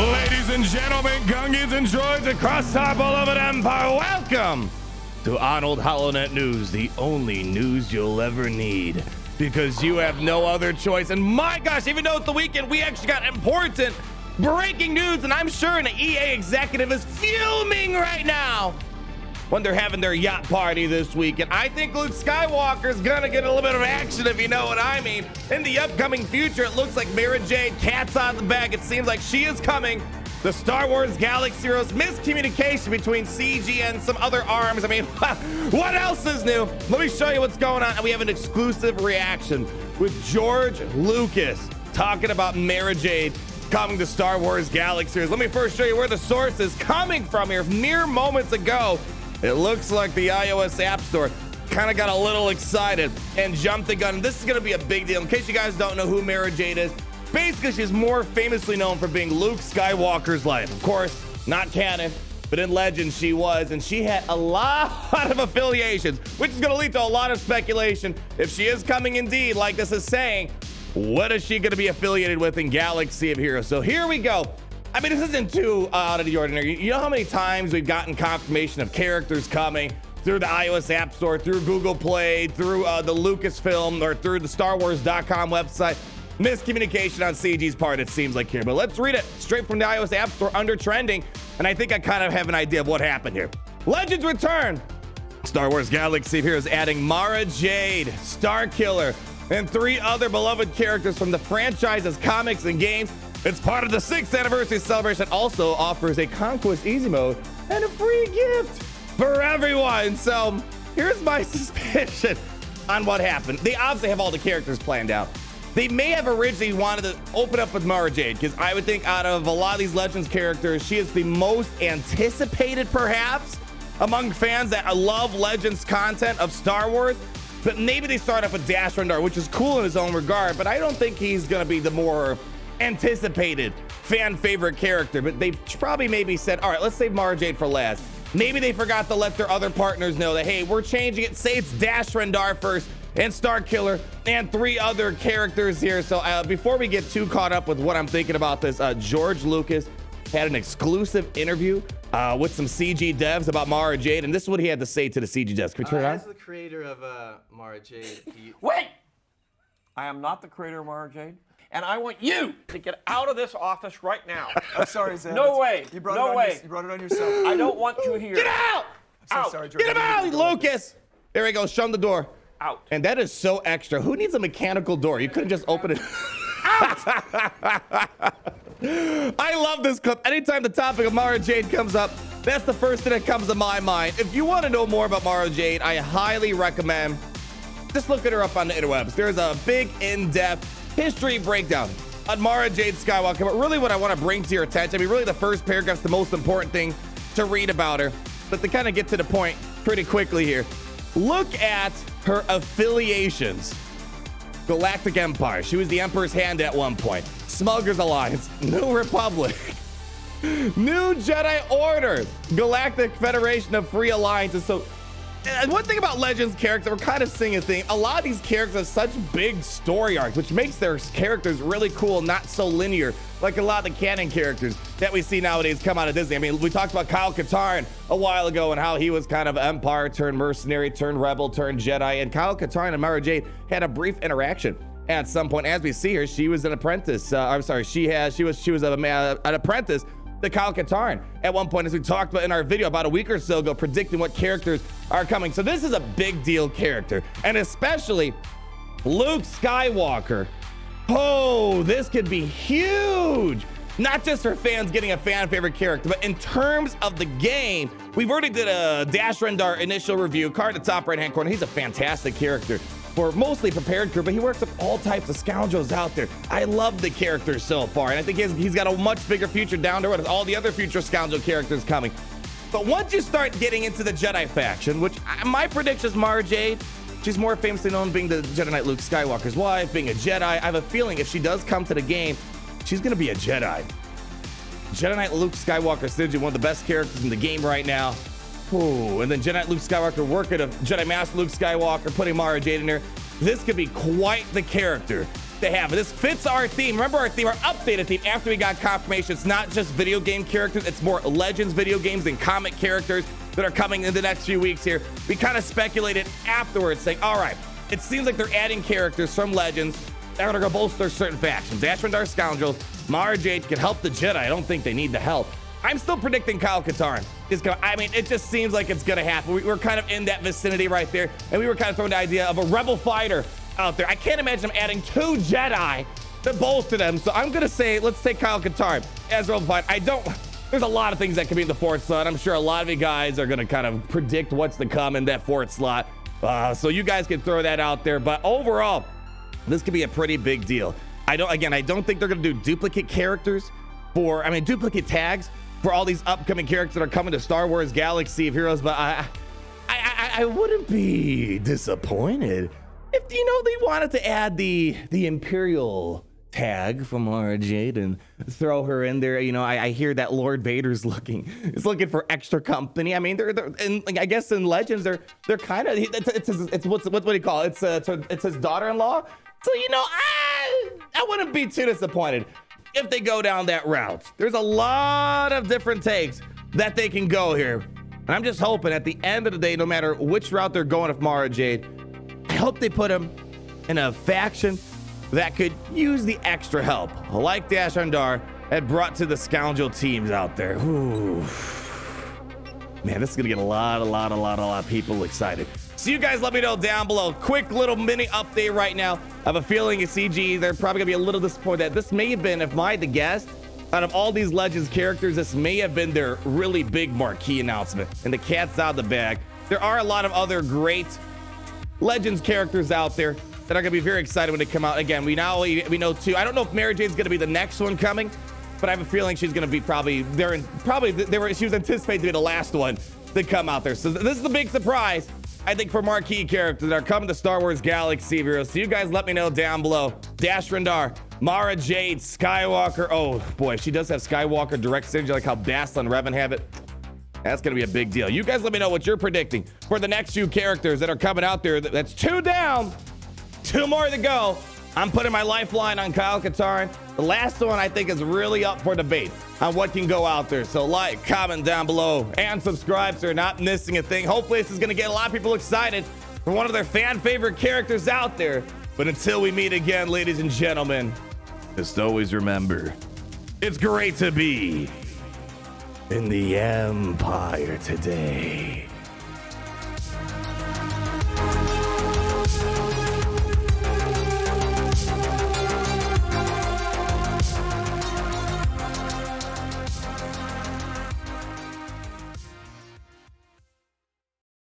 Ladies and gentlemen, Gungans and droids across our beloved empire, welcome to Ahnald HoloNet News, the only news you'll ever need. Because you have no other choice. And my gosh, even though it's the weekend, we actually got important breaking news. And I'm sure an EA executive is fuming right now when they're having their yacht party this week. And I think Luke Skywalker's gonna get a little bit of action, if you know what I mean. In the upcoming future, it looks like Mara Jade, cat's on the bag. It seems like she is coming. The Star Wars Galaxy Heroes miscommunication between CG and some other arms. I mean, what else is new? Let me show you what's going on. And we have an exclusive reaction with George Lucas talking about Mara Jade coming to Star Wars Galaxy Heroes. Let me first show you where the source is coming from here. Mere moments ago, it looks like the iOS App Store kind of got a little excited and jumped the gun. This is going to be a big deal. In case you guys don't know who Mara Jade is, basically she's more famously known for being Luke Skywalker's life. Of course, not canon, but in Legends she was, and she had a lot of affiliations, which is going to lead to a lot of speculation. If she is coming indeed, like this is saying, what is she going to be affiliated with in Galaxy of Heroes? So here we go. I mean, this isn't too out of the ordinary. You know how many times we've gotten confirmation of characters coming through the iOS App Store, through Google Play, through uh, the Lucasfilm, or through the StarWars.com website? Miscommunication on CG's part, it seems like here. But let's read it straight from the iOS App Store under trending. And I think I kind of have an idea of what happened here. Legends return. Star Wars Galaxy here is adding Mara Jade, Starkiller, and three other beloved characters from the franchise's comics and games it's part of the sixth anniversary celebration. Also offers a Conquest Easy Mode and a free gift for everyone. So here's my suspicion on what happened. They obviously have all the characters planned out. They may have originally wanted to open up with Mara Jade because I would think out of a lot of these Legends characters, she is the most anticipated, perhaps, among fans that love Legends content of Star Wars. But maybe they start off with Dash Rendar, which is cool in his own regard, but I don't think he's going to be the more anticipated fan favorite character, but they probably maybe said, all right, let's save Mara Jade for last. Maybe they forgot to let their other partners know that, hey, we're changing it. Say it's Dash Rendar first and Starkiller and three other characters here. So uh, before we get too caught up with what I'm thinking about this, uh, George Lucas had an exclusive interview uh, with some CG devs about Mara Jade, and this is what he had to say to the CG devs. Can we turn uh, it on? As the creator of uh, Mara Jade, he... Wait! I am not the creator of Mara Jade and I want you to get out of this office right now. I'm sorry, Zan. No way. You brought no it way. Your, you brought it on yourself. I don't want you here. Get out! I'm so out. sorry, George. Get him out, Lucas! There he goes. Show him the door. Out. And that is so extra. Who needs a mechanical door? You couldn't just open it. out! I love this clip. Anytime the topic of Mara Jade comes up, that's the first thing that comes to my mind. If you want to know more about Mara Jade, I highly recommend just look at her up on the interwebs. There's a big, in-depth history breakdown on Mara Jade Skywalker. But really what I want to bring to your attention, I mean, really the first paragraph's the most important thing to read about her. But to kind of get to the point pretty quickly here, look at her affiliations. Galactic Empire. She was the Emperor's hand at one point. Smuggler's Alliance. New Republic. New Jedi Order. Galactic Federation of Free Alliances. So one thing about Legends characters, we're kind of seeing a thing. A lot of these characters have such big story arcs, which makes their characters really cool, not so linear, like a lot of the canon characters that we see nowadays come out of Disney. I mean, we talked about Kyle Katarn a while ago and how he was kind of Empire turned mercenary, turned rebel, turned Jedi. And Kyle Katarn and Mara Jade had a brief interaction at some point. As we see her, she was an apprentice. Uh, I'm sorry, she has she was she was a, an apprentice the Kyle Katarn at one point, as we talked about in our video about a week or so ago, predicting what characters are coming. So this is a big deal character, and especially Luke Skywalker. Oh, this could be huge. Not just for fans getting a fan favorite character, but in terms of the game, we've already did a Dash Rendar initial review. Card at the top right hand corner. He's a fantastic character for mostly prepared crew, but he works with all types of scoundrels out there. I love the character so far, and I think he's, he's got a much bigger future down the road with all the other future scoundrel characters coming. But once you start getting into the Jedi faction, which my prediction is Mara Jade, she's more famously known being the Jedi Knight Luke Skywalker's wife, being a Jedi. I have a feeling if she does come to the game, she's going to be a Jedi. Jedi Knight Luke Skywalker is one of the best characters in the game right now. Ooh, and then Jedi Luke Skywalker working of Jedi Master Luke Skywalker, putting Mara Jade in there. This could be quite the character they have. This fits our theme. Remember our theme, our updated theme after we got confirmation. It's not just video game characters, it's more Legends video games and comic characters that are coming in the next few weeks here. We kind of speculated afterwards, saying, all right, it seems like they're adding characters from Legends that are going to bolster certain factions. Dash Rendar Scoundrels, Mara Jade can help the Jedi. I don't think they need the help. I'm still predicting Kyle Katarn is going I mean, it just seems like it's going to happen. We, are kind of in that vicinity right there. And we were kind of throwing the idea of a rebel fighter out there. I can't imagine them adding two Jedi to them. So I'm going to say, let's take Kyle Katarn as a rebel fighter. I don't, there's a lot of things that could be in the fourth slot. I'm sure a lot of you guys are going to kind of predict what's to come in that fourth slot. Uh, so you guys can throw that out there. But overall, this could be a pretty big deal. I don't, again, I don't think they're going to do duplicate characters for, I mean, duplicate tags for all these upcoming characters that are coming to Star Wars Galaxy of Heroes, but I, I, I, I wouldn't be disappointed if you know they wanted to add the the Imperial tag from Mara Jade and throw her in there. You know, I, I hear that Lord Vader's looking is looking for extra company. I mean, they're, they're and I guess in Legends they're they're kind of it's, it's, it's, it's what's what, what do you call it? It's uh, it's his daughter-in-law. So you know, I I wouldn't be too disappointed if they go down that route. There's a lot of different takes that they can go here. And I'm just hoping at the end of the day, no matter which route they're going with Mara Jade, I hope they put him in a faction that could use the extra help, like Dash Rendar had brought to the scoundrel teams out there. Ooh. Man, this is gonna get a lot, a lot, a lot, a lot of people excited. So you guys let me know down below. Quick little mini update right now. I have a feeling at CG, they're probably gonna be a little disappointed that this may have been, if I had to guess, out of all these Legends characters, this may have been their really big marquee announcement. And the cat's out of the bag. There are a lot of other great Legends characters out there that are gonna be very excited when they come out. Again, we now we know two. I don't know if Mara Jade's gonna be the next one coming, but I have a feeling she's gonna be probably there. Probably they were. She was anticipated to be the last one to come out there. So this is the big surprise. I think, for marquee characters that are coming to Star Wars Galaxy Heroes. So you guys let me know down below. Dash Rendar, Mara Jade, Skywalker. Oh boy, she does have Skywalker direct synergy like how Bast and Revan have it. That's going to be a big deal. You guys let me know what you're predicting for the next few characters that are coming out there. That's two down, two more to go. I'm putting my lifeline on Kyle Katarn. The last one I think is really up for debate on what can go out there. So like, comment down below, and subscribe so you're not missing a thing. Hopefully this is going to get a lot of people excited for one of their fan favorite characters out there. But until we meet again, ladies and gentlemen, just always remember, it's great to be in the Empire today.